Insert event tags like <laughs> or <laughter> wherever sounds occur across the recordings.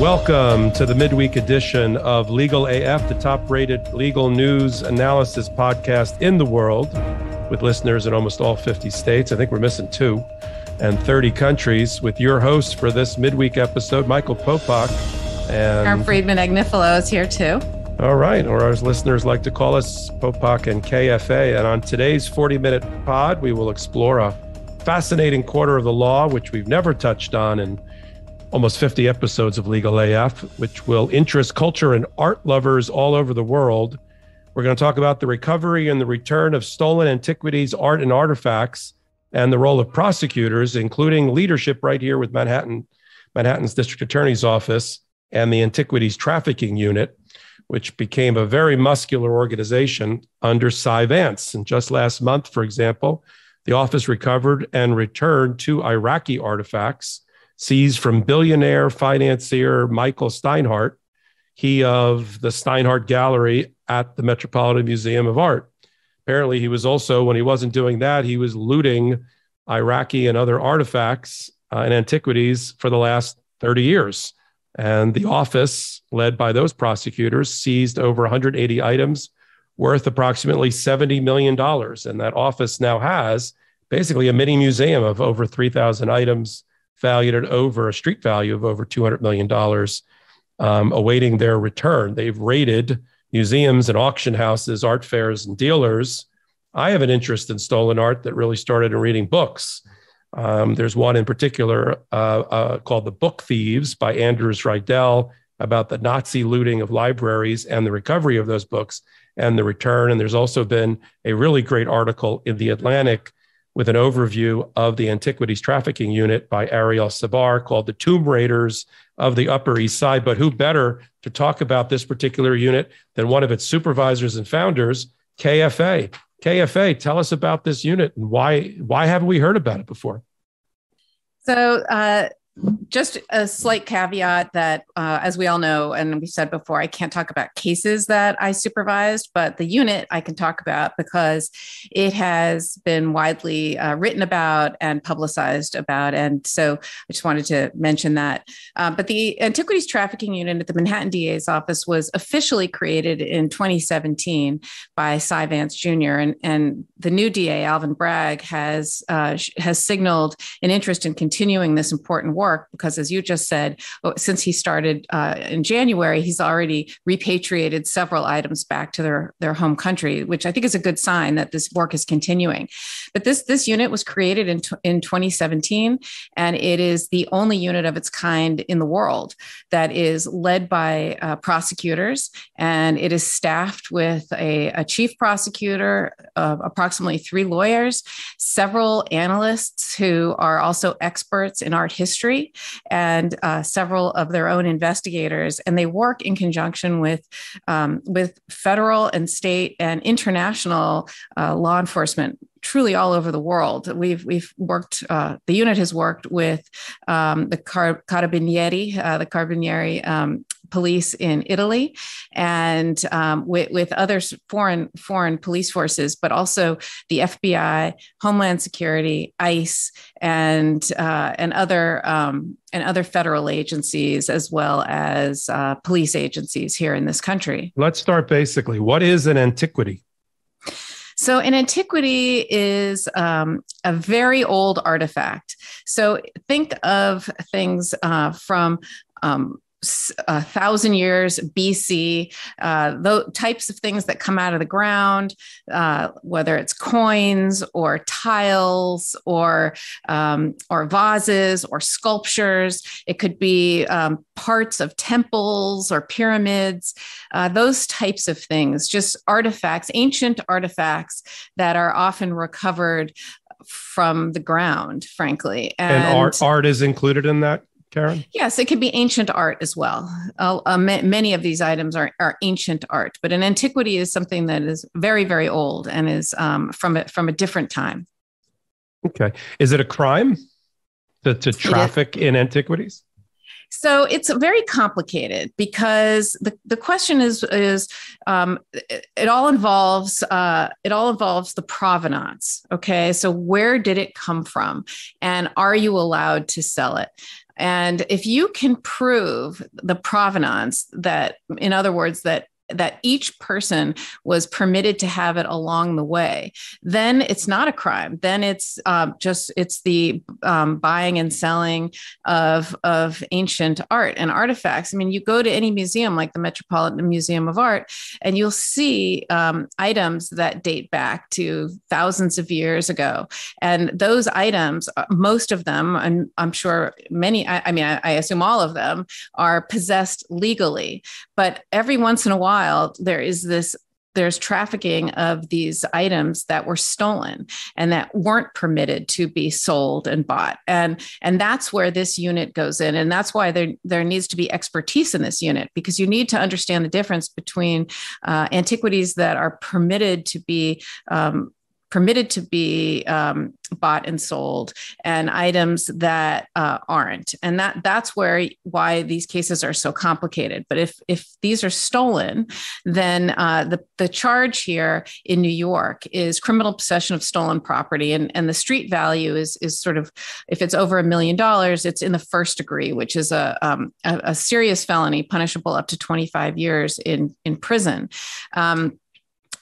Welcome to the midweek edition of Legal AF, the top rated legal news analysis podcast in the world, with listeners in almost all 50 states. I think we're missing two, and 30 countries, with your host for this midweek episode, Michael Popok. And Karen Friedman Agnifilo is here too. All right, or as listeners like to call us, Popok and KFA. And on today's 40 minute pod, we will explore a fascinating quarter of the law, which we've never touched on in almost 50 episodes of Legal AF, which will interest culture and art lovers all over the world. We're going to talk about the recovery and the return of stolen antiquities, art, and artifacts, and the role of prosecutors, including leadership right here with Manhattan, Manhattan's District Attorney's Office and the Antiquities Trafficking Unit, which became a very muscular organization under Cy Vance. And just last month, for example, the office recovered and returned two Iraqi artifacts seized from billionaire financier Michael Steinhardt, he of the Steinhardt Gallery at the Metropolitan Museum of Art. Apparently, he was also, when he wasn't doing that, he was looting Iraqi and other artifacts uh, and antiquities for the last 30 years. And the office, led by those prosecutors, seized over 180 items worth approximately $70 million. And that office now has basically a mini museum of over 3,000 items valued at over a street value of over $200 million, um, awaiting their return. They've raided museums and auction houses, art fairs, and dealers. I have an interest in stolen art that really started in reading books. Um, there's one in particular uh, uh, called The Book Thieves by Anders Rydell about the Nazi looting of libraries and the recovery of those books and the return. And there's also been a really great article in The Atlantic with an overview of the Antiquities Trafficking Unit by Ariel Sabar called The Tomb Raiders of the Upper East Side. But who better to talk about this particular unit than one of its supervisors and founders, KFA? KFA, tell us about this unit and why why haven't we heard about it before? So uh, just a slight caveat that, uh, as we all know, and we said before, I can't talk about cases that I supervised, but the unit I can talk about because it has been widely uh, written about and publicized about. And so I just wanted to mention that. Uh, but the Antiquities Trafficking Unit at the Manhattan DA's office was officially created in 2017 by Cy Vance Jr. And, and the new DA, Alvin Bragg, has, uh, has signaled an interest in continuing this important work work because, as you just said, oh, since he started uh, in January, he's already repatriated several items back to their, their home country, which I think is a good sign that this work is continuing. But this, this unit was created in, in 2017, and it is the only unit of its kind in the world that is led by uh, prosecutors, and it is staffed with a, a chief prosecutor, uh, approximately three lawyers, several analysts who are also experts in art history and uh, several of their own investigators, and they work in conjunction with um, with federal and state and international uh, law enforcement truly all over the world. We've we've worked. Uh, the unit has worked with um, the Car- Carabinieri, uh, the Carabinieri um, police in Italy, and um, with, with other foreign foreign police forces, but also the FBI, Homeland Security, ICE, and uh, and other um, and other federal agencies, as well as uh, police agencies here in this country. Let's start basically. What is an antiquity? So, an antiquity is um, a very old artifact. So, think of things uh, from um, a thousand years BC, uh, the types of things that come out of the ground, uh, whether it's coins or tiles or um, or vases or sculptures. It could be um, parts of temples or pyramids. Uh, those types of things, just artifacts, ancient artifacts that are often recovered from the ground, frankly. And, and art art is included in that Karen? Yes, it could be ancient art as well. Uh, uh, many of these items are, are ancient art, but an antiquity is something that is very, very old and is um, from, a, from a different time. Okay. Is it a crime to, to traffic in antiquities? So it's very complicated because the, the question is is um, it, it, all involves uh, it all involves the provenance. Okay, so where did it come from, and are you allowed to sell it? And if you can prove the provenance that, in other words, that that each person was permitted to have it along the way. Then it's not a crime. Then it's um, just it's the um, buying and selling of of ancient art and artifacts. I mean you go to any museum like the metropolitan museum of art and you'll see um, items that date back to thousands of years ago. And those items uh, most of them and i'm sure many i, I mean I, I assume all of them are possessed legally. But every once in a while while, there is this there's trafficking of these items that were stolen and that weren't permitted to be sold and bought. And and that's where this unit goes in. And that's why there there needs to be expertise in this unit because you need to understand the difference between uh, antiquities that are permitted to be um, permitted to be um, bought and sold and items that uh, aren't. And that that's where why these cases are so complicated. But if if these are stolen then uh, the, the charge here in new york is criminal possession of stolen property. And, and the street value is is sort of if it's over a million dollars it's in the first degree which is a, um, a, a, serious felony punishable up to 25 years in in prison. Um,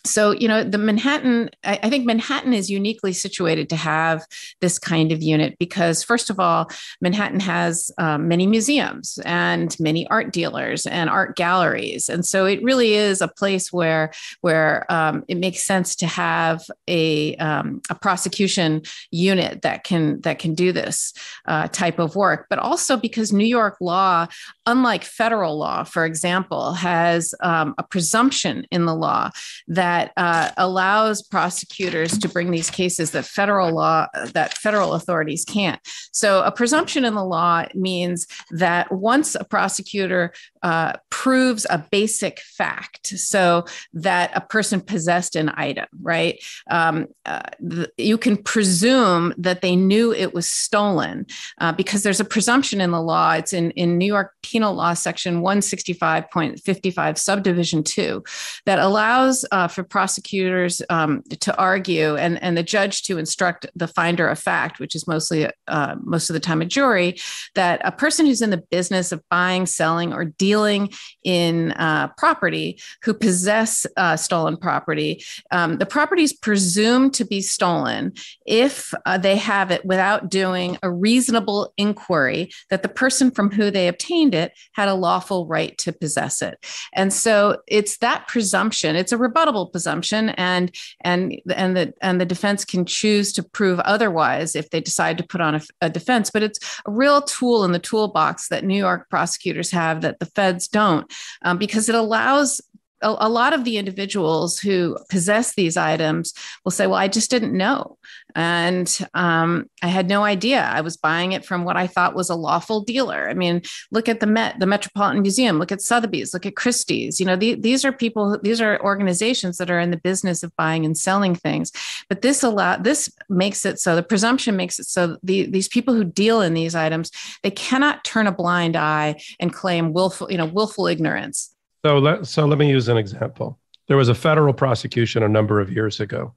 so you know the manhattan I, think manhattan is uniquely situated to have this kind of unit because first of all manhattan has um, many museums and many art dealers and art galleries. And so it really is a place where where um, it makes sense to have a, um, a prosecution unit that can that can do this uh, type of work. But also because new york law unlike federal law for example has um, a presumption in the law that that uh, allows prosecutors to bring these cases that federal law that federal authorities can't. So a presumption in the law means that once a prosecutor uh, proves a basic fact, so that a person possessed an item, right? Um, uh, th- you can presume that they knew it was stolen uh, because there's a presumption in the law. It's in in New York Penal Law Section 165.55, subdivision two, that allows uh, for for prosecutors um, to argue and, and the judge to instruct the finder of fact, which is mostly uh, most of the time a jury, that a person who's in the business of buying, selling, or dealing in uh, property who possess uh, stolen property, um, the property is presumed to be stolen if uh, they have it without doing a reasonable inquiry that the person from who they obtained it had a lawful right to possess it. And so it's that presumption, it's a rebuttable presumption and and and the and the defense can choose to prove otherwise if they decide to put on a, a defense. But it's a real tool in the toolbox that new york prosecutors have that the feds don't um, because it allows a, a, lot of the individuals who possess these items will say, Well, I just didn't know. And um, I had no idea. I was buying it from what I thought was a lawful dealer. I mean, look at the Met, the Metropolitan Museum, look at Sotheby's, look at Christie's. You know, the, these are people, these are organizations that are in the business of buying and selling things. But this allow this makes it so the presumption makes it so the, these people who deal in these items, they cannot turn a blind eye and claim willful, you know, willful ignorance so let, so let me use an example. There was a federal prosecution a number of years ago.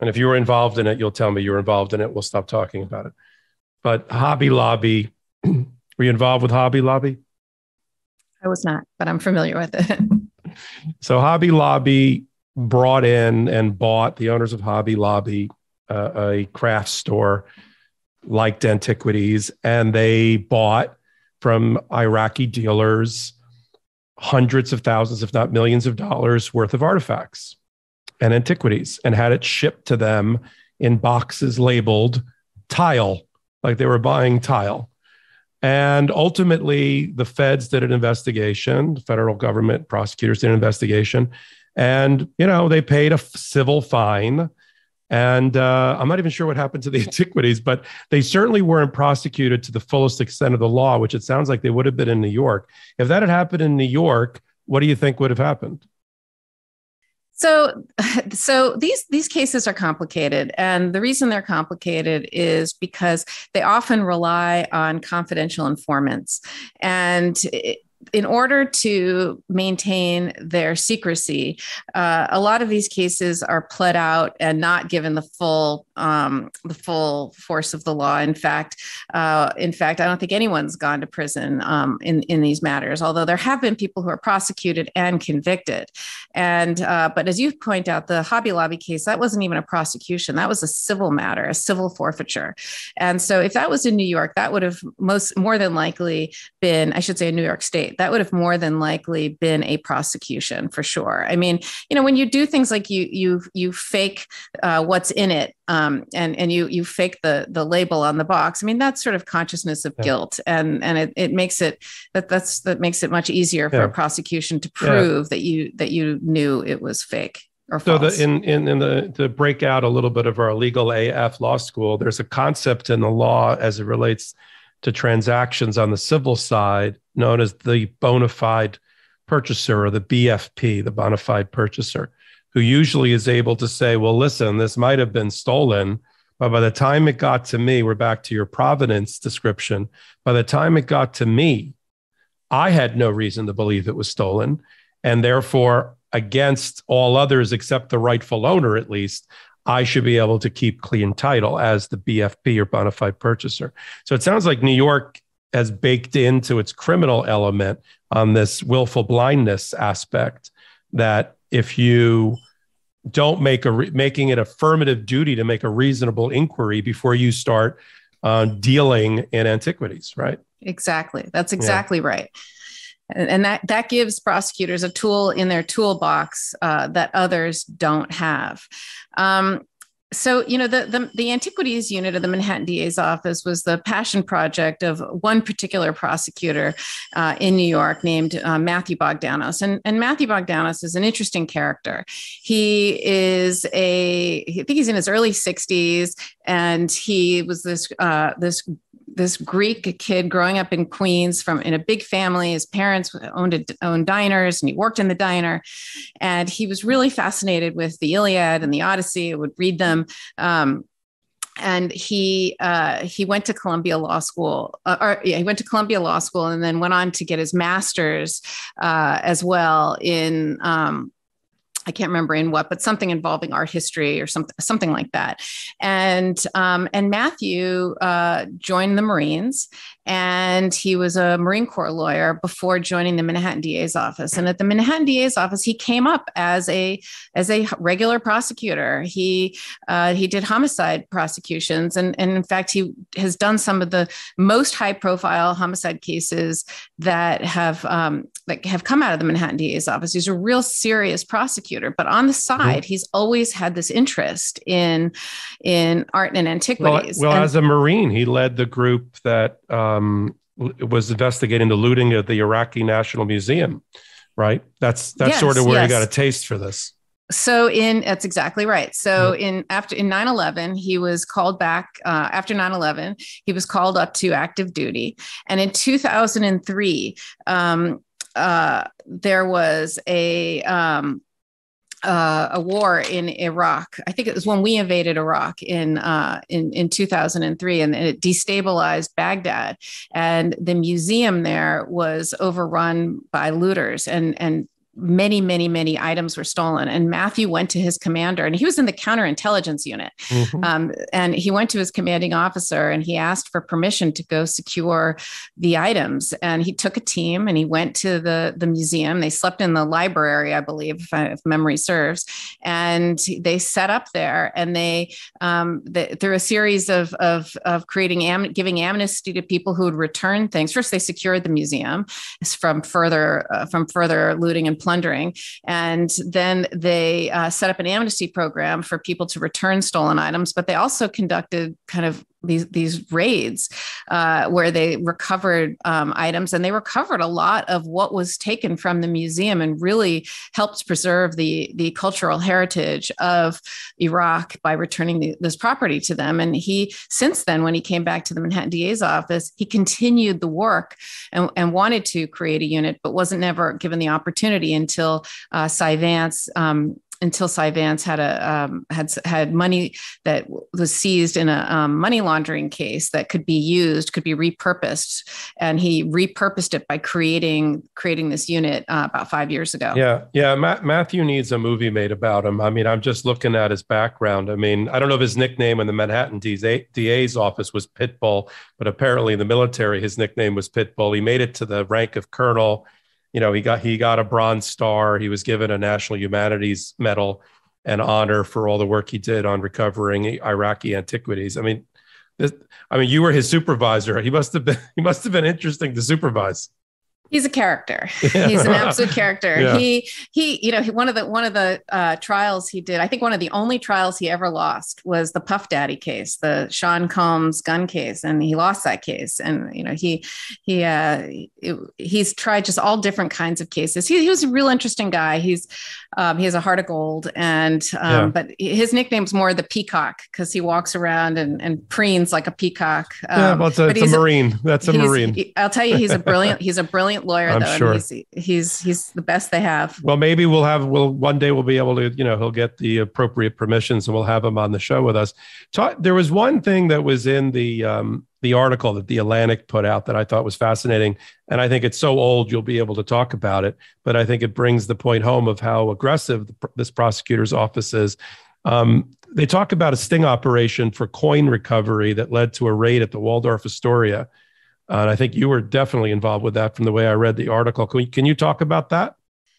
And if you were involved in it, you'll tell me you were involved in it. We'll stop talking about it. But Hobby Lobby, <clears throat> were you involved with Hobby Lobby? I was not, but I'm familiar with it. <laughs> so Hobby Lobby brought in and bought the owners of Hobby Lobby, uh, a craft store, liked antiquities, and they bought from Iraqi dealers hundreds of thousands, if not millions of dollars worth of artifacts and antiquities and had it shipped to them in boxes labeled tile, like they were buying tile. And ultimately, the feds did an investigation, the federal government prosecutors did an investigation, and you know they paid a civil fine and uh, I'm not even sure what happened to the <laughs> antiquities, but they certainly weren't prosecuted to the fullest extent of the law, which it sounds like they would have been in New York. If that had happened in New York, what do you think would have happened? So, <laughs> so these these cases are complicated, and the reason they're complicated is because they often rely on confidential informants, and it, in order to maintain their secrecy, uh, a lot of these cases are pled out and not given the full um, the full force of the law. In fact, uh, in fact, I don't think anyone's gone to prison um, in in these matters. Although there have been people who are prosecuted and convicted. And uh, but as you point out, the Hobby Lobby case that wasn't even a prosecution; that was a civil matter, a civil forfeiture. And so, if that was in New York, that would have most more than likely been, I should say, in New York State, that would have more than likely been a prosecution for sure. I mean, you know, when you do things like you you you fake uh, what's in it um, and and you you fake the the label on the box. I mean, that's sort of consciousness of yeah. guilt, and and it, it makes it that that's that makes it much easier for yeah. a prosecution to prove yeah. that you that you knew it was fake. Or so the, in in in the to break out a little bit of our legal AF law school, there's a concept in the law as it relates to transactions on the civil side known as the bona fide purchaser or the BFP, the bona fide purchaser who usually is able to say, well, listen, this might have been stolen. But by the time it got to me, we're back to your provenance description. By the time it got to me, I had no reason to believe it was stolen. And therefore, against all others except the rightful owner, at least, I should be able to keep clean title as the BFP or bona fide purchaser. So it sounds like New York has baked into its criminal element on this willful blindness aspect that if you don't make a re- making it affirmative duty to make a reasonable inquiry before you start uh, dealing in antiquities, right? Exactly. That's exactly yeah. right. And, and, that that gives prosecutors a tool in their toolbox uh, that others don't have. Um, so you know the, the, the antiquities unit of the manhattan da's office was the passion project of one particular prosecutor uh, in new york named uh, matthew bogdanos. And, and matthew bogdanos is an interesting character. He is a i think he's in his early 60s and he was this uh, this this Greek kid growing up in Queens from in a big family. His parents owned a, owned diners, and he worked in the diner. And he was really fascinated with the Iliad and the Odyssey. Would read them. Um, and he uh, he went to Columbia Law School, uh, or yeah, he went to Columbia Law School, and then went on to get his master's uh, as well in um, I can't remember in what, but something involving art history or something, something like that. And um, and Matthew uh, joined the Marines, and he was a Marine Corps lawyer before joining the Manhattan DA's office. And at the Manhattan DA's office, he came up as a as a regular prosecutor. He uh, he did homicide prosecutions, and and in fact, he has done some of the most high profile homicide cases that have um, that have come out of the Manhattan DA's office. He's a real serious prosecutor, but on the mm-hmm. side, mm-hmm. he's always had this interest in in art and antiquities. Well, well and, as a Marine, he led the group that. Uh, um, was investigating the looting of the Iraqi National Museum, right? That's that's yes, sort of where yes. he got a taste for this. So in that's exactly right. So mm-hmm. in after in 9/11, he was called back uh, after 9/11. He was called up to active duty, and in 2003, um, uh, there was a um, uh, a war in Iraq. I think it was when we invaded Iraq in uh, in in 2003, and it destabilized Baghdad. And the museum there was overrun by looters, and and many, many, many items were stolen. And Matthew went to his commander, and he was in the counterintelligence unit. Mm-hmm. Um, and he went to his commanding officer and he asked for permission to go secure the items. And he took a team and he went to the, the museum. They slept in the library, I believe, if, I, if memory serves. And they set up there and they, um, they through a series of, of, of creating, am- giving amnesty to people who would return things. First, they secured the museum from further, uh, from further looting and plundering. And then they uh, set up an amnesty program for people to return stolen items, but they also conducted kind of these these raids uh, where they recovered um, items and they recovered a lot of what was taken from the museum and really helped preserve the the cultural heritage of Iraq by returning the, this property to them. And he since then, when he came back to the Manhattan DA's office, he continued the work and, and wanted to create a unit, but wasn't never given the opportunity until uh, Cy Vance um, until Cy Vance had a um, had had money that was seized in a um, money laundering case that could be used, could be repurposed, and he repurposed it by creating creating this unit uh, about five years ago. Yeah, yeah. Ma- Matthew needs a movie made about him. I mean, I'm just looking at his background. I mean, I don't know if his nickname in the Manhattan DA's office was Pitbull, but apparently in the military, his nickname was Pitbull. He made it to the rank of colonel you know, he got he got a Bronze Star. He was given a National Humanities Medal and honor for all the work he did on recovering Iraqi antiquities. I mean, this, I mean, you were his supervisor. He must have been <laughs> he must have been interesting to supervise. He's a character. <laughs> Yeah. He's an absolute character. <laughs> Yeah. He he, you know, he, one of the one of the uh, trials he did. I think one of the only trials he ever lost was the Puff Daddy case, the Sean Combs gun case, and he lost that case. And you know, he he uh, it, he's tried just all different kinds of cases. He, he was a real interesting guy. He's um, he has a heart of gold, and um, yeah. but his nickname's more the Peacock because he walks around and, and preens like a peacock. Um, yeah, well, it's a, it's a Marine. That's a Marine. I'll tell you, he's a brilliant. He's a brilliant lawyer I'm though. Sure. He's, he's he's the best they have. Well, maybe we'll have we'll one day we'll be able to you know he'll get the appropriate permissions and we'll have him on the show with us. Talk, there was one thing that was in the um, the article that the Atlantic put out that I thought was fascinating, and I think it's so old you'll be able to talk about it, but I think it brings the point home of how aggressive this prosecutor's office is. Um, they talk about a sting operation for coin recovery that led to a raid at the Waldorf Astoria uh, and I think you were definitely involved with that from the way I read the article. Can, we, can you talk about that?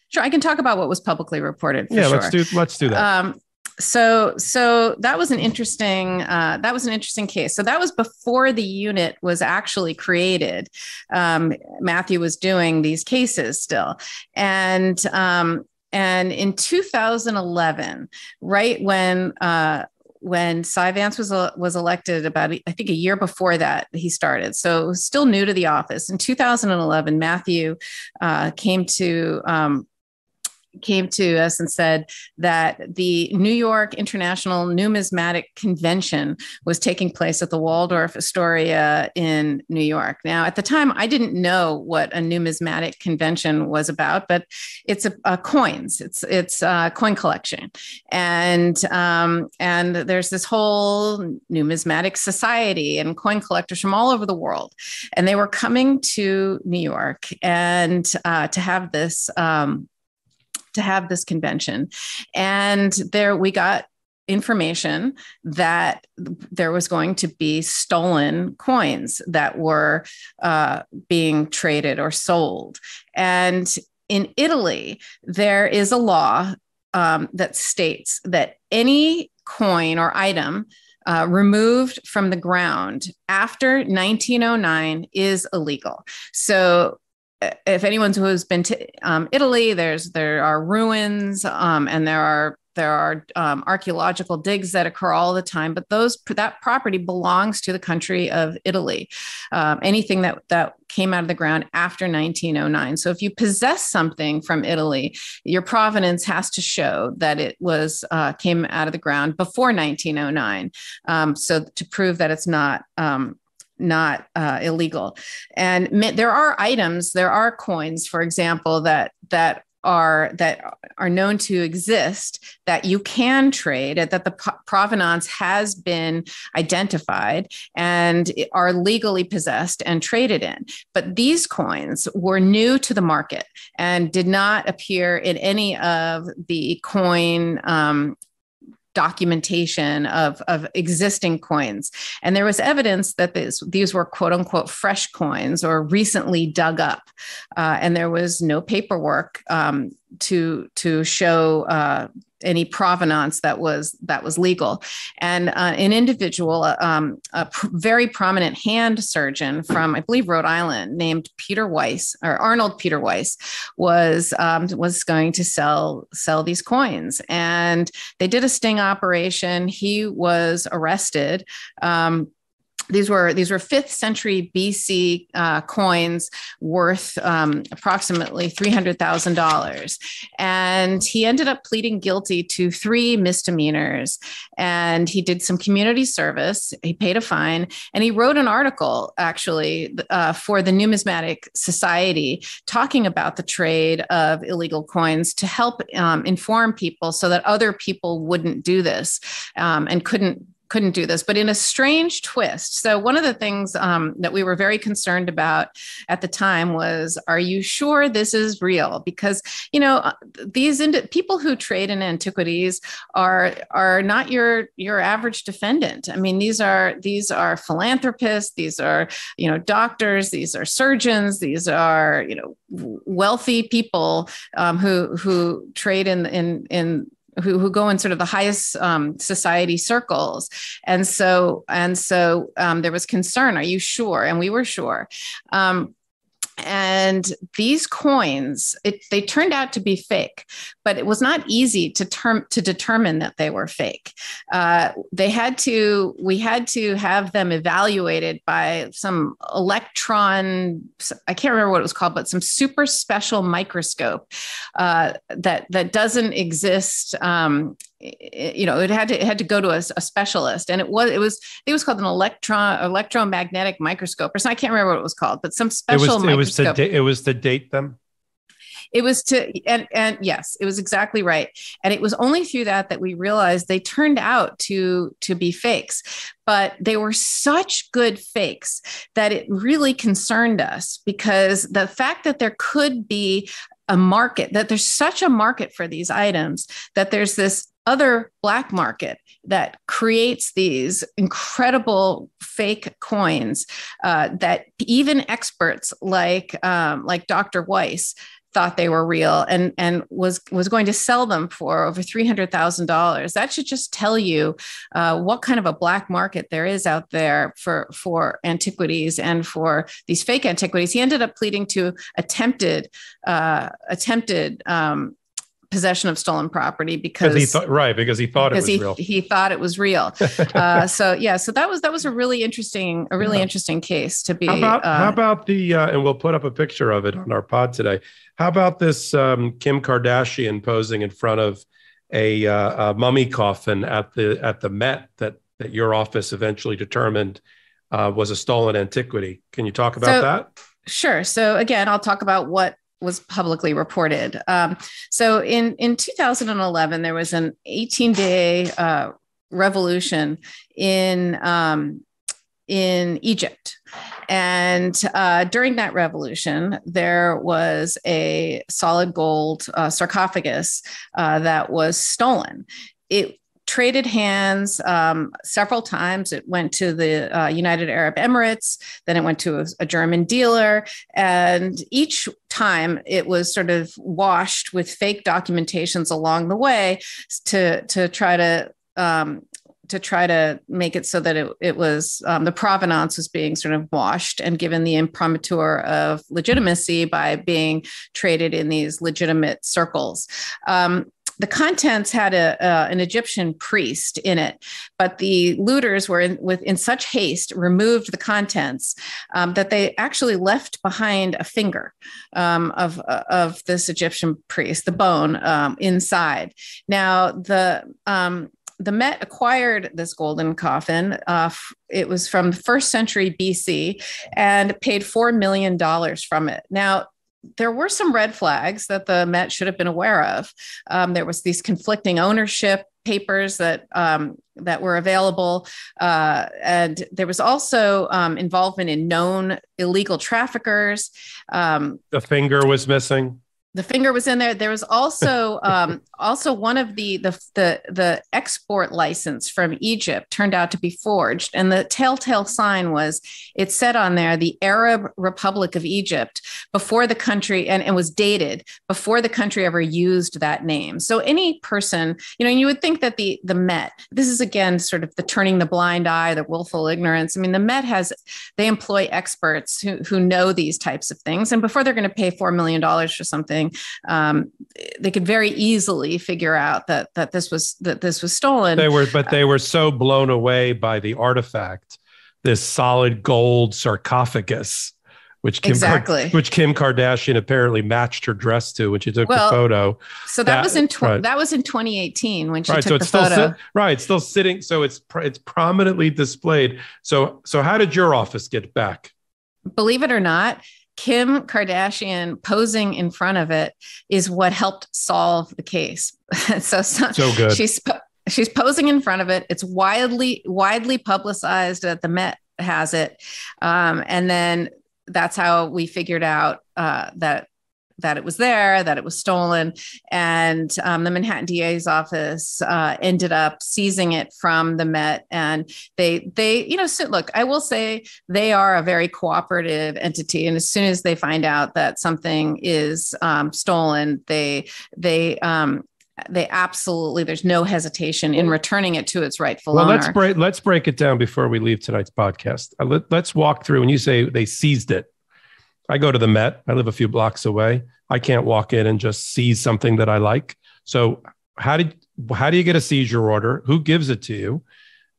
Sure, I can talk about what was publicly reported. yeah, sure. let's do let's do that. Um, so so that was an interesting uh, that was an interesting case. So that was before the unit was actually created. Um, Matthew was doing these cases still, and um, and in 2011, right when uh, when Cy Vance was uh, was elected about I think a year before that he started, so still new to the office. In 2011, Matthew uh, came to um, came to us and said that the New York International Numismatic Convention was taking place at the Waldorf Astoria in New York. Now, at the time, I didn't know what a numismatic convention was about, but it's a, a coins. It's it's a coin collection, and um, and there's this whole numismatic society and coin collectors from all over the world, and they were coming to New York and uh, to have this. Um, to have this convention. And there we got information that there was going to be stolen coins that were uh, being traded or sold. And in Italy, there is a law um, that states that any coin or item uh, removed from the ground after 1909 is illegal. So if anyone who's been to um, Italy, there's there are ruins um, and there are there are um, archaeological digs that occur all the time, but those that property belongs to the country of Italy. Um, anything that that came out of the ground after 1909. So if you possess something from Italy, your provenance has to show that it was uh, came out of the ground before 1909. Um, so to prove that it's not um, not uh, illegal. And there are items, there are coins, for example, that that are that are known to exist that you can trade that the provenance has been identified and are legally possessed and traded in but these coins were new to the market and did not appear in any of the coin um, documentation of, of existing coins. And there was evidence that this, these were quote unquote fresh coins or recently dug up. Uh, and there was no paperwork um, to, to show uh, any provenance that was that was legal. And uh, an individual, uh, um, a pr- very prominent hand surgeon from I believe Rhode Island, named Peter Weiss or Arnold Peter Weiss, was um, was going to sell sell these coins, and they did a sting operation. He was arrested. Um, these were these were fifth century BC uh, coins worth um, approximately three hundred thousand dollars, and he ended up pleading guilty to three misdemeanors. And he did some community service. He paid a fine, and he wrote an article actually uh, for the Numismatic Society talking about the trade of illegal coins to help um, inform people so that other people wouldn't do this um, and couldn't couldn't do this, but in a strange twist. So, one of the things um, that we were very concerned about at the time was Are you sure this is real? Because, you know, uh, these ind- people who trade in antiquities are, are not your, your average defendant. I mean, these are, these are philanthropists, these are, you know, doctors, these are surgeons, these are, you know, wealthy people um, who, who trade in, in, in who, who go in sort of the highest um, society circles. And so and so um, there was concern are you sure? And we were sure. Um, and these coins it, they turned out to be fake but it was not easy to term to determine that they were fake. Uh, they had to we had to have them evaluated by some electron i can't remember what it was called but some super special microscope uh, that that doesn't exist um, you know it had to it had to go to a, a, specialist. And it was it was it was called an electron electromagnetic microscope or something. i can't remember what it was called but some special it was, it was to da- it was to date them? It was to and and yes it was exactly right. And it was only through that that we realized they turned out to to be fakes. But they were such good fakes that it really concerned us because the fact that there could be a market that there's such a market for these items that there's this other black market that creates these incredible fake coins uh, that even experts like um, like Dr. Weiss thought they were real and and was was going to sell them for over three hundred thousand dollars. That should just tell you uh, what kind of a black market there is out there for for antiquities and for these fake antiquities. He ended up pleading to attempted uh, attempted um, possession of stolen property because he thought right because he thought because it was he, real. He thought it was real. <laughs> uh, so yeah, so that was that was a really interesting a really yeah. interesting case to be. How about, uh, how about the uh, and we'll put up a picture of it on our pod today. How about this um, Kim Kardashian posing in front of a, uh, a, mummy coffin at the at the Met that that your office eventually determined uh, was a stolen antiquity? Can you talk about so, that? Sure. So again, I'll talk about what was publicly reported. Um, so in in 2011, there was an 18 day uh, revolution in um, in Egypt. And uh, during that revolution, there was a solid gold uh, sarcophagus uh, that was stolen. It traded hands um, several times. It went to the uh, United Arab Emirates, then it went to a, a, German dealer, and each time it was sort of washed with fake documentations along the way to to try to um, to try to make it so that it, it was um, the provenance was being sort of washed and given the imprimatur of legitimacy by being traded in these legitimate circles. Um, the contents had a, uh, an Egyptian priest in it, but the looters were in, with in such haste removed the contents um, that they actually left behind a finger um, of uh, of this Egyptian priest, the bone um, inside. Now the um, the Met acquired this golden coffin. Uh, it was from the first century BC and paid $4 million from it. Now, there were some red flags that the Met should have been aware of. Um, there was these conflicting ownership papers that um, that were available, uh, and there was also um, involvement in known illegal traffickers. Um, the finger was missing the finger was in there. There was also <laughs> um, also one of the, the the the export license from Egypt turned out to be forged, and the telltale sign was it said on there the Arab Republic of Egypt before the country, and it was dated before the country ever used that name. So any person, you know, you would think that the the Met. This is again sort of the turning the blind eye, the willful ignorance. I mean, the Met has they employ experts who who know these types of things, and before they're going to pay four million dollars for something um, they could very easily figure out that that this was that this was stolen. They were, but they were so blown away by the artifact this solid gold sarcophagus which Kim exactly Kar- which Kim Kardashian apparently matched her dress to when she took Well, the photo. so that, that- was in tw- right. that was in 2018 when she Right, took so the it's still photo right, it's still sitting. So it's pr- it's prominently displayed. So so how did your office get back? believe it or not, Kim Kardashian posing in front of it is what helped solve the case. <laughs> so, so, So good. she's she's posing in front of it. It's widely widely publicized that the Met has it, um, and then that's how we figured out uh, that that it was there, that it was stolen, and um, the Manhattan DA's office uh, ended up seizing it from the Met, and they they you know so look, I will say they are a very cooperative entity, and as soon as they find out that something is um, stolen, they they um, they absolutely there's no hesitation in returning it to its rightful Well, owner. let's break let's break it down before we leave tonight's podcast. Uh, let, let's walk through. When you say they seized it, I go to the Met. I live a few blocks away. I can't walk in and just seize something that I like. So how did how do you get a seizure order? Who gives it to you?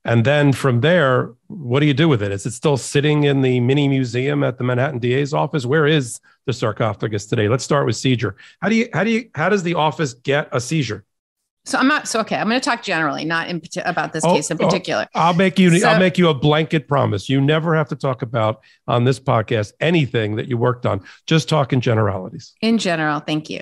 And then from there, what do you do with it? Is it still sitting in the mini museum at the Manhattan DA's office? Where is the sarcophagus today? Let's start with seizure. How do you how do you how does the office get a seizure? So I'm not so okay. I'm going to talk generally, not in about this Oh, case in oh. particular. I'll make you. So- I'll make you a blanket promise. You never have to talk about on this podcast anything that you worked on. Just talk in generalities. In general, thank you.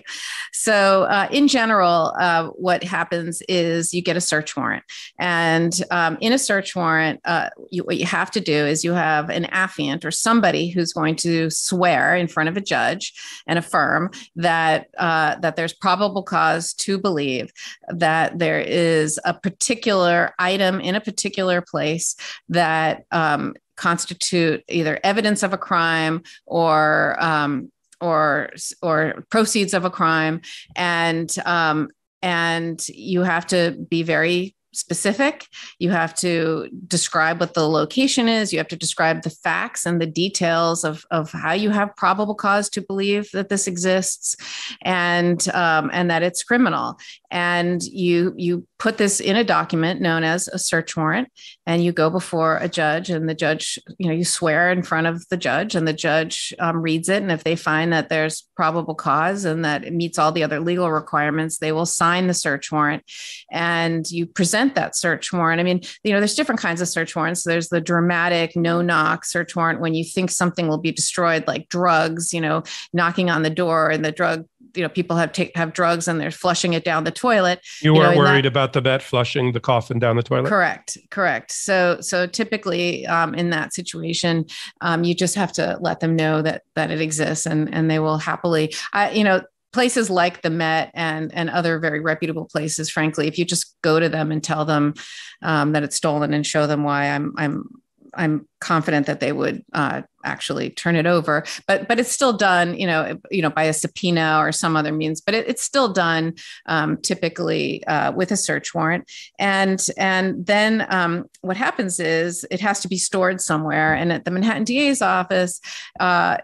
So, uh, in general, uh, what happens is you get a search warrant, and um, in a search warrant, uh, you, what you have to do is you have an affiant or somebody who's going to swear in front of a judge and affirm that uh, that there's probable cause to believe that there is a particular item in a particular place that um, constitute either evidence of a crime or um, or or proceeds of a crime. And um, and you have to be very specific. You have to describe what the location is. You have to describe the facts and the details of, of how you have probable cause to believe that this exists and um, and that it's criminal. And you you put this in a document known as a search warrant and you go before a judge and the judge you know you swear in front of the judge and the judge um, reads it. And if they find that there's probable cause and that it meets all the other legal requirements they will sign the search warrant and you present that search warrant i mean you know there's different kinds of search warrants there's the dramatic no knock search warrant when you think something will be destroyed like drugs you know knocking on the door and the drug you know people have take have drugs and they're flushing it down the toilet You, You know, weren't in that- worried about the Met flushing the coffin down the toilet. Correct, correct. So, so typically um, in that situation, um, you just have to let them know that that it exists, and and they will happily, I, you know. Places like the Met and and other very reputable places, frankly, if you just go to them and tell them um, that it's stolen and show them why, I'm I'm I'm confident that they would uh, actually turn it over. But but it's still done, you know, you know, by a subpoena or some other means. But it, it's still done um, typically uh, with a search warrant and and then um, what happens is it has to be stored somewhere and at the manhattan da's office uh,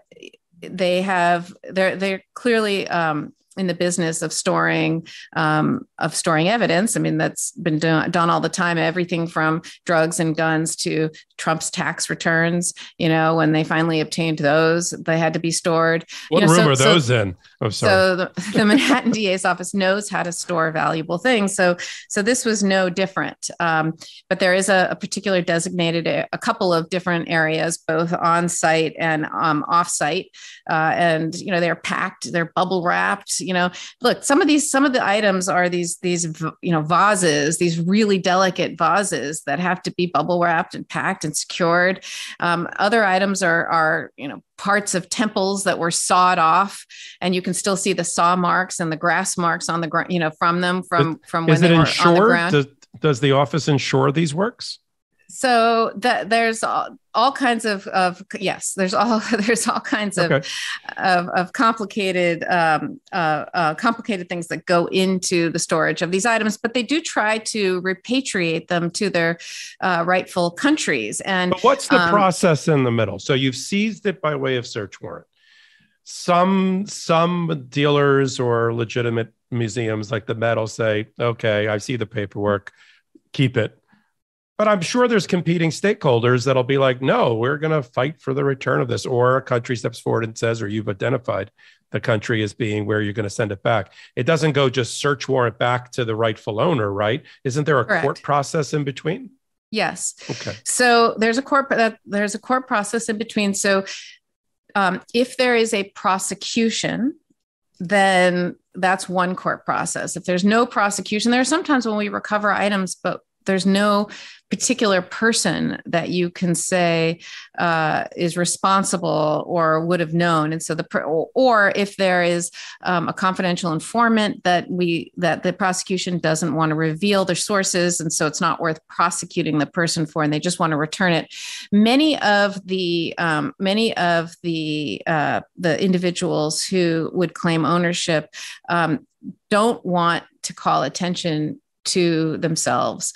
they have they're they're clearly um, in the business of storing um, of storing evidence. I mean, that's been done, done all the time. Everything from drugs and guns to Trump's tax returns. You know, when they finally obtained those, they had to be stored. What You know, room so- are so- those in? Oh, sorry. so the, the Manhattan DA's office knows how to store valuable things. So so this was no different. Um, but there is a, a particular designated a, a couple of different areas, both on site and um, off site, uh, and you know they're packed, they're bubble wrapped. You know, look, some of these some of the items are these these you know vases, these really delicate vases that have to be bubble wrapped and packed and secured. Um, other items are are you know parts of temples that were sawed off and you can still see the saw marks and the grass marks on the ground you know from them from from when Is they it were on the ground Does, does the office insure these works? So that there's all, all kinds of of yes there's all <laughs> there's all kinds of Okay. of, of complicated um, uh, uh, complicated things that go into the storage of these items, but they do try to repatriate them to their uh, rightful countries. And But what's the Um, process in the middle? So you've seized it by way of search warrant. Some some dealers or legitimate museums like the Met will say, "Okay, I see the paperwork, keep it." But I'm sure there's competing stakeholders that'll be like, no, we're going to fight for the return of this. Or a country steps forward and says, or you've identified the country as being where you're going to send it back. It doesn't go just search warrant back to the rightful owner, right? Isn't there a Correct. court process in between? Yes. Okay. So there's a court that there's a court process in between. So um, if there is a prosecution, then that's one court process. If there's no prosecution, there are sometimes when we recover items, but there's no particular person that you can say uh, is responsible or would have known. And so the or if there is um, a confidential informant that we that the prosecution doesn't want to reveal their sources and so it's not worth prosecuting the person for and they just want to return it. Many of the um, many of the uh, the individuals who would claim ownership um, don't want to call attention to themselves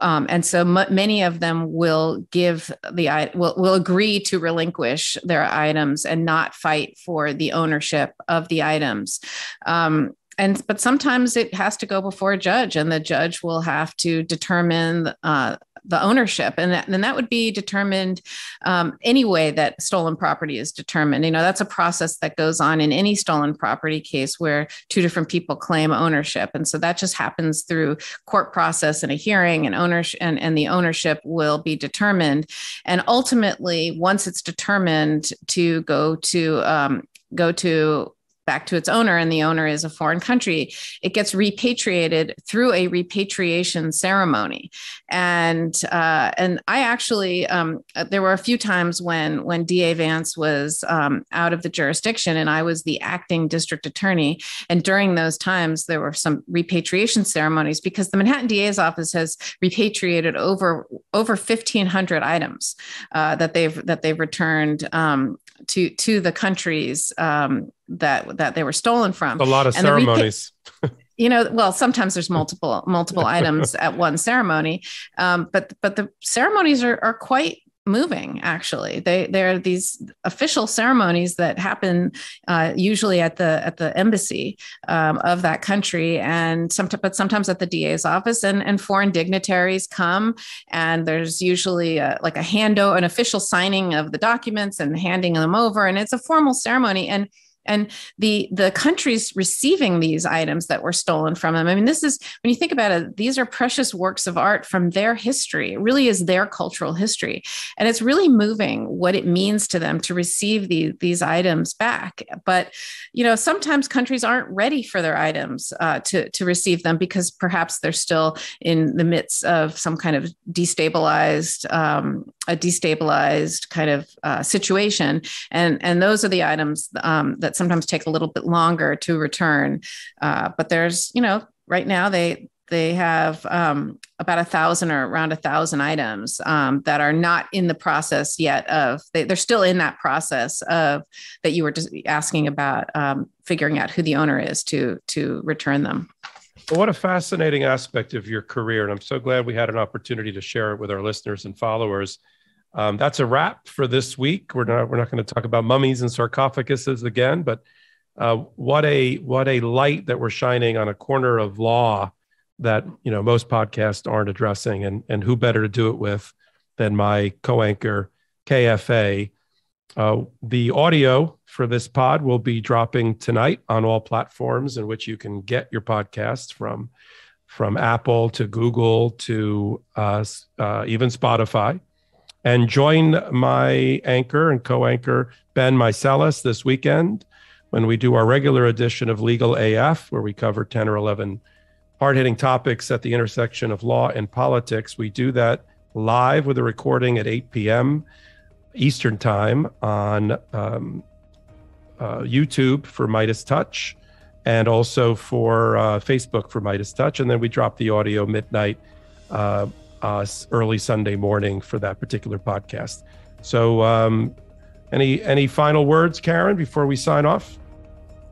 um, and so m- many of them will give the will will agree to relinquish their items and not fight for the ownership of the items. Um, and but sometimes it has to go before a judge, and the judge will have to determine uh, the ownership. And that, that would be determined um, any way that stolen property is determined. You know that's a process that goes on in any stolen property case where two different people claim ownership. And so that just happens through court process and a hearing and ownership and, and the ownership will be determined. And ultimately once it's determined to go to um, go to back to its owner and the owner is a foreign country it gets repatriated through a repatriation ceremony. And uh, and i actually um, there were a few times when when da vance was um, out of the jurisdiction and i was the acting district attorney. And during those times there were some repatriation ceremonies because the manhattan da's office has repatriated over over 1500 items uh, that they've that they've returned um, to to the countries um, that that they were stolen from. A lot of and ceremonies. <laughs> you know, well, sometimes there's multiple <laughs> multiple items at one ceremony, um, but but the ceremonies are are quite moving actually they there are these official ceremonies that happen uh, usually at the at the embassy um, of that country and sometimes but sometimes at the da's office and and foreign dignitaries come and there's usually a, like a hando an official signing of the documents and handing them over and it's a formal ceremony and and the the countries receiving these items that were stolen from them. I mean this is when you think about it these are precious works of art from their history. It really is their cultural history. And it's really moving what it means to them to receive the, these items back. But you know sometimes countries aren't ready for their items uh, to, to receive them because perhaps they're still in the midst of some kind of destabilized um, a destabilized kind of uh, situation. And and those are the items um, that sometimes take a little bit longer to return. Uh, but there's, you know, right now they they have um, about a thousand or around a thousand items um, that are not in the process yet of they, are still in that process of that you were just asking about um, figuring out who the owner is to to return them well, what a fascinating aspect of your career and i'm so glad we had an opportunity to share it with our listeners and followers um, that's a wrap for this week. We're not we're not going to talk about mummies and sarcophaguses again, but uh, what a what a light that we're shining on a corner of law that you know most podcasts aren't addressing, and and who better to do it with than my co-anchor KFA. Uh, the audio for this pod will be dropping tonight on all platforms in which you can get your podcast from, from Apple to Google to uh, uh even Spotify and join my anchor and co-anchor Ben Meiselas this weekend when we do our regular edition of Legal AF, where we cover 10 or 11 hard-hitting topics at the intersection of law and politics. We do that live with a recording at 8 p.m. Eastern Time on um, uh, YouTube for Meidas Touch and also for uh, Facebook for Meidas Touch. And then we drop the audio midnight uh, uh, early Sunday morning for that particular podcast. So, um, any any final words, Karen, before we sign off?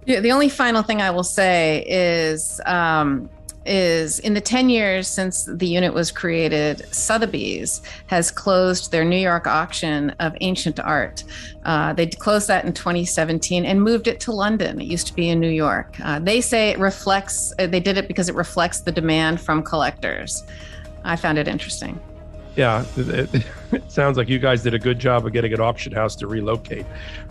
Yeah, the only final thing I will say is um, is in the 10 years since the unit was created, Sotheby's has closed their New York auction of ancient art. Uh, they closed that in 2017 and moved it to London. It used to be in New York. Uh, they say it reflects, they did it because it reflects the demand from collectors. I found it interesting. yeah, it, <laughs> it, sounds like you guys did a good job of getting an auction house to relocate.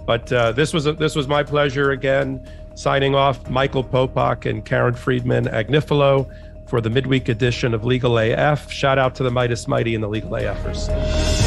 But uh, this was a, this was my pleasure again. Signing off, Michael Popok and Karen Friedman Agnifilo for the midweek edition of Legal AF. Shout out to the Meidas Mighty and the Legal AFers.